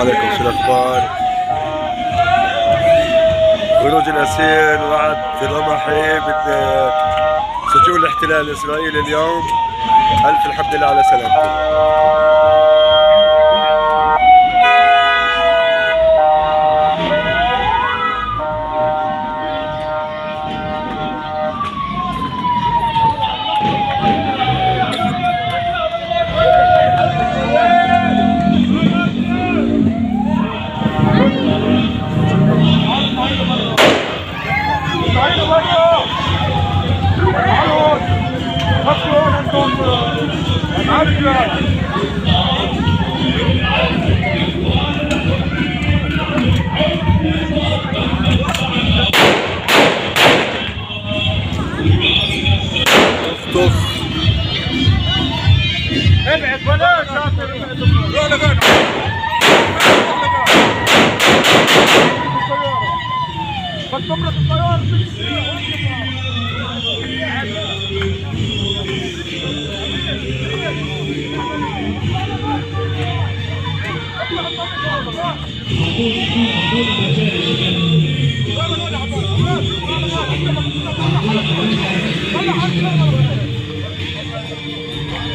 عليكم شو الأخبار؟ خروج الأسير وعد رمحي ضد سجون الاحتلال الإسرائيلي اليوم ألف الحمد لله على سلامتك ولا شاطر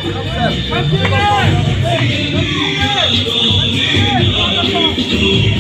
Thank you.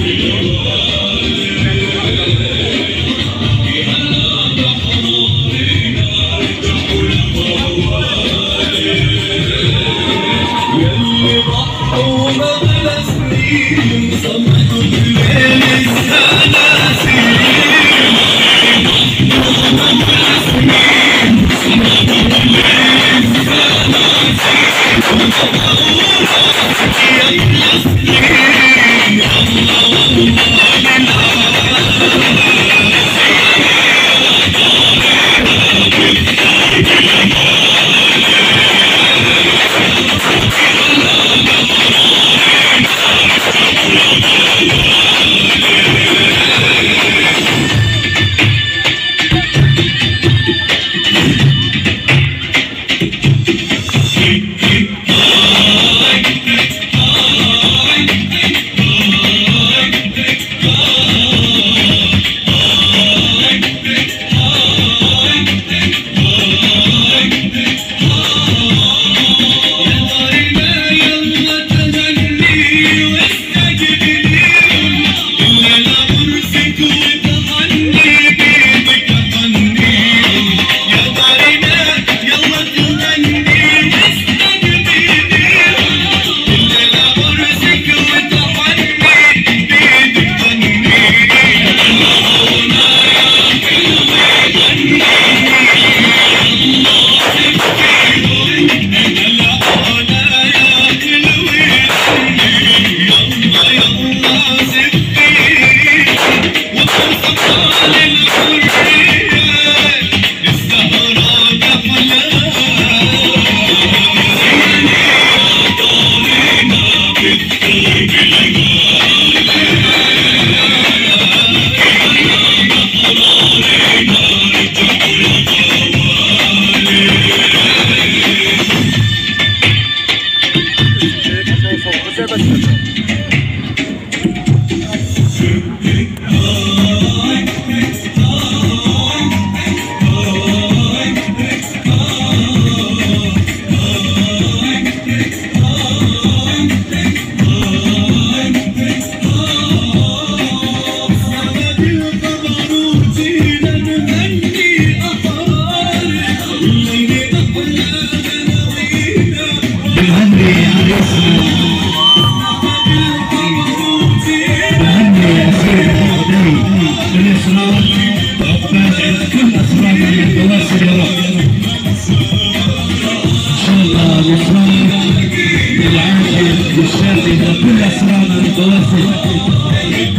بالعاجل بالشافي لكل أسرارنا من بواسل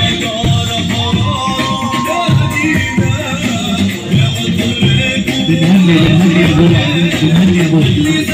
بنهني بنهني يا ابو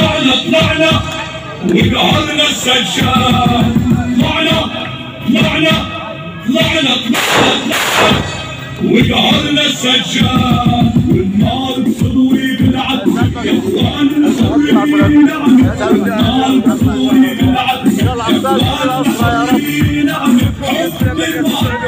طلعنا طلعنا وقهرنا السجاد. طلعنا طلعنا طلعنا طلعنا وقهرنا السجاد. والنار بصدوري بلعب يا إخوان بصدوري بلعب والنار بصدوري بلعب يا إخوان بصدوري بلعب حب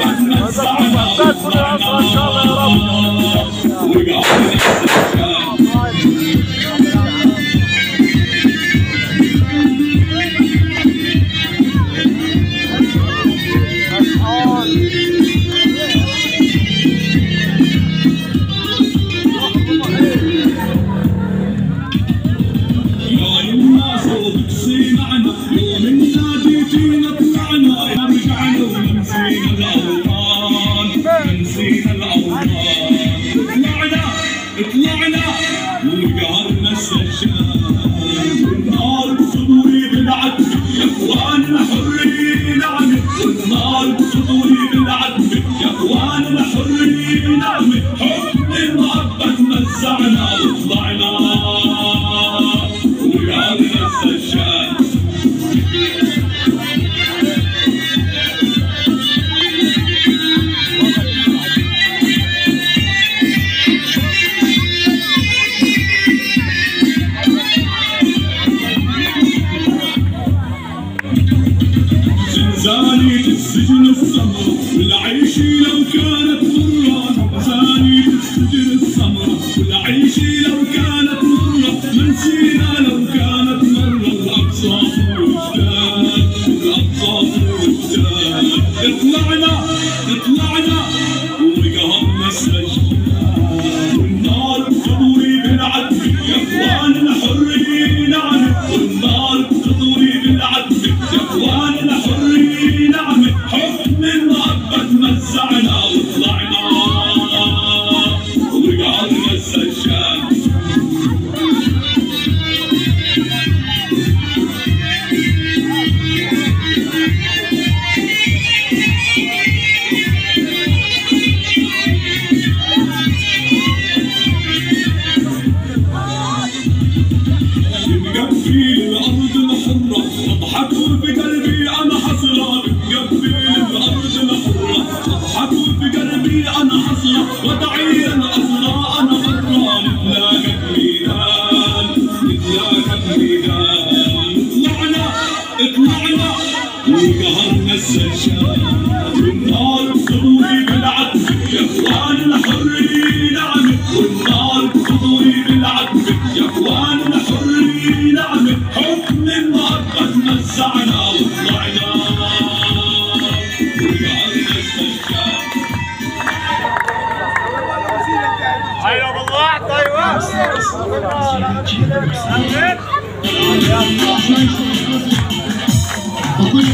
بقول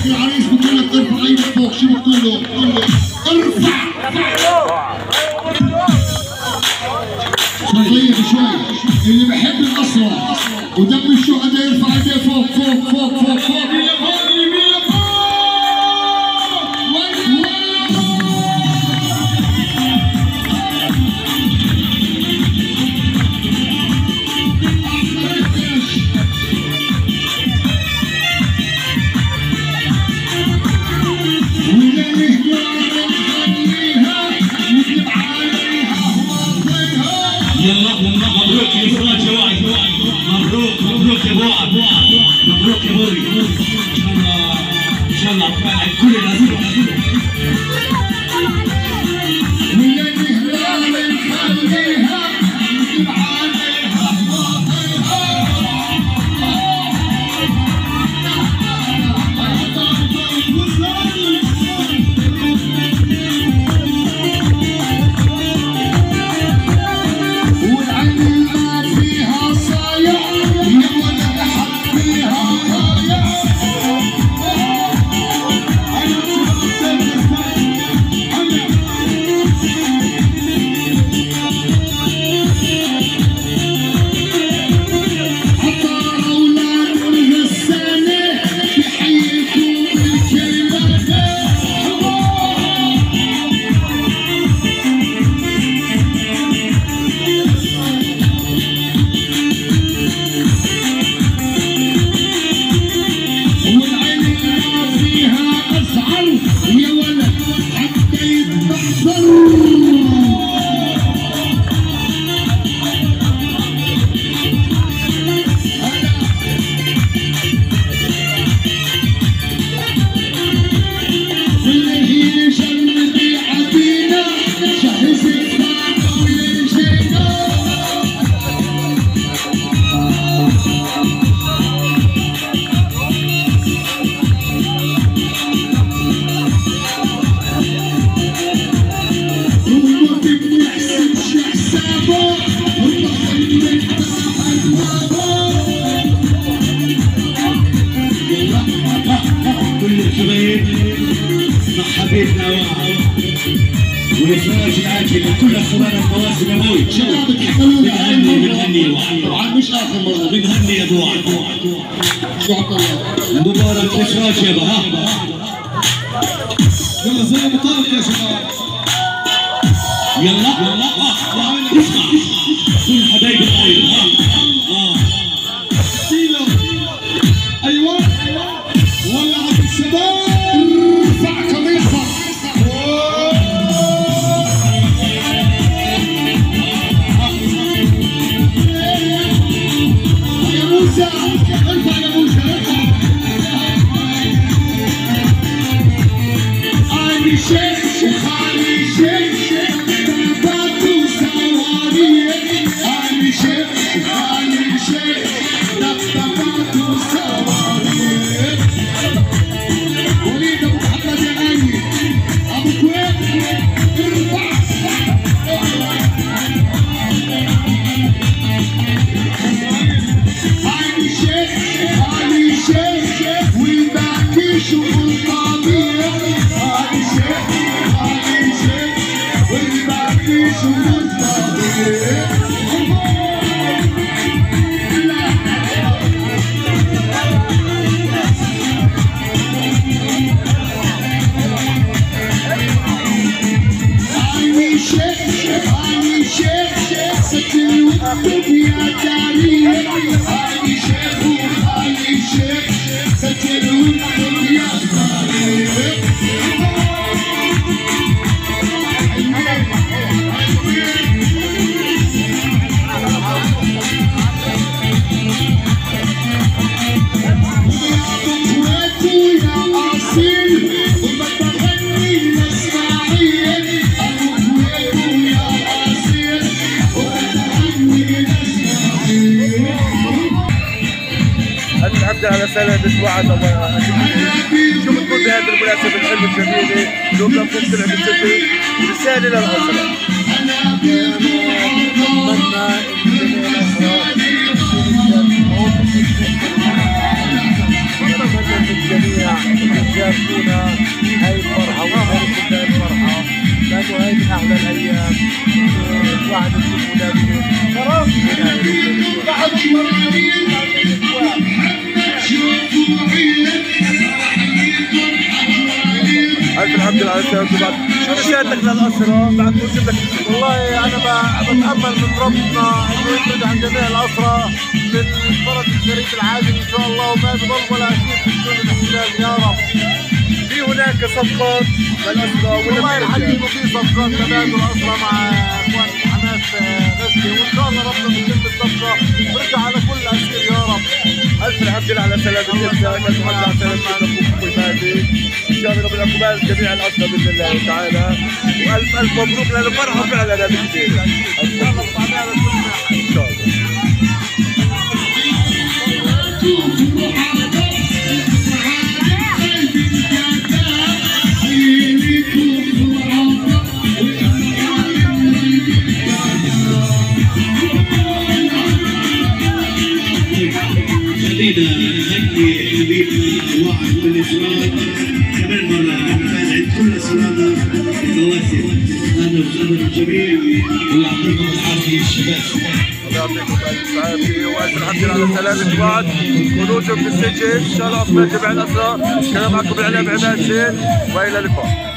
اللي بحب حبيبنا والإخراج العاجل لكل أبوي شباب تحملوا بنهني بنهني طبعا مش اخر مره بنهني يا أبو مبارك إخراج يا ها؟ يلا زي مطارق يا شباب. يلا يلا اسمع كل حبايب الطيب Yeah. على سلامة وعد الله شو بتقول بهذه المناسبة الحلوة الجميلة يوم لما كنت تلعب السجن رسالة للأسرة نتمنى للجميع هاي الفرحة ويشاركوا هاي الفرحة. لأنه هاي من أحلى الأيام الواحد يشوف ولاده ألف الحمد لله على السلامة بعد شو رسالتك للأسرة بعد لك والله أنا بتامل من ربنا انه يفرج عن جميع الاسرى من فرج الشريك العادل ان شاء الله وما بضل ولا اسير في سجون الاحتلال يا رب في هناك صفقات ولا والله الحقيقة؟ في صفقات تبادل اسرى مع اخوان حماس غزه وان شاء الله ربنا بكل الصفقه برجع على كل اسير يا رب ألف الحمد لله على سلامة ألف الحمد لله على سلامة المهدي إن شاء الله جميع الأسرة بإذن الله تعالى. وألف ألف مبروك لأنه فرحة فعلا كثير إن شاء الله إن شاء الله. خروجهم من السجن. إن شاء الله أقبل جميع الأسرة. كان معكم الإعلام عماد زين وإلى اللقاء.